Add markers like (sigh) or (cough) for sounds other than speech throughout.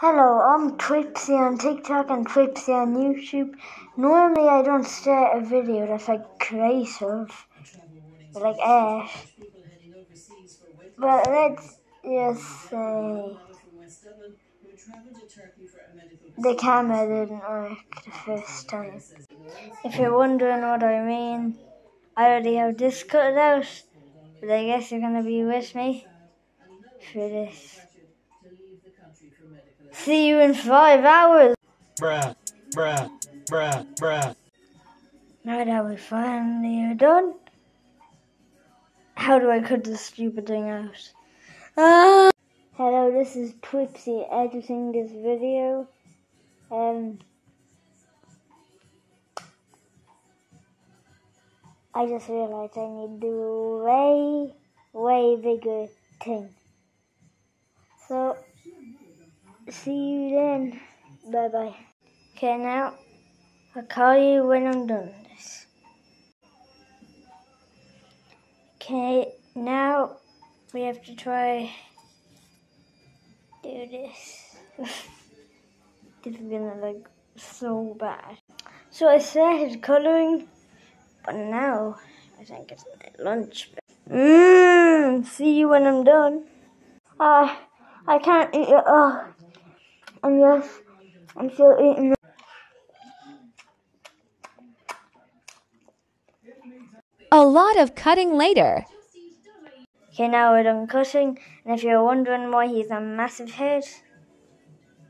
Hello, I'm Twipsy on TikTok and Twipsy on YouTube. Normally I don't start a video that's like creative, like art. But let's just say the camera didn't work the first time. If you're wondering what I mean, I already have this cut out, but I guess you're gonna be with me for this. See you in five hours. Bruh, bruh, bruh, bruh. Now that we finally are done, how do I cut this stupid thing out? Ah! Hello, this is Twipsy editing this video. Um, I just realized I need to do a way, way bigger thing. So, see you then. Bye bye. Okay, now I'll call you when I'm done with this. Okay, now we have to try do this. (laughs) this is gonna look so bad. So I started coloring, but now I think it's lunch. Mmm, see you when I'm done. Uh, I can't eat it all. And yes, I'm still eating. A lot of cutting later. Okay, now we're done cutting, and if you're wondering why he's a massive head,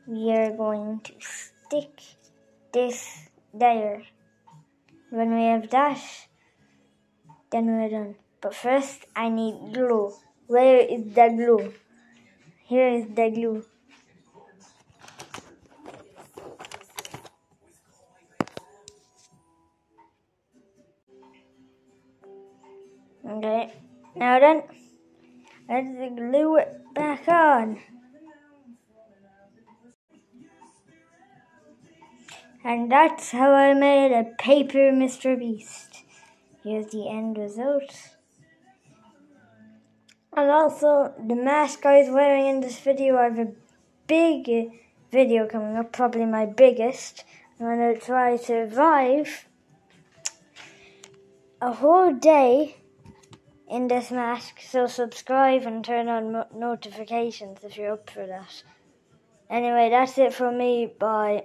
we are going to stick this there. When we have that, then we're done. But first, I need glue. Where is the glue? Here is the glue. Okay, now then, let's glue it back on. And that's how I made a paper Mr. Beast. Here's the end result. And also, the mask I was wearing in this video, I have a big video coming up, probably my biggest. I'm going to try to survive a whole day in this mask, so subscribe and turn on mo- notifications if you're up for that. Anyway, that's it from me. Bye.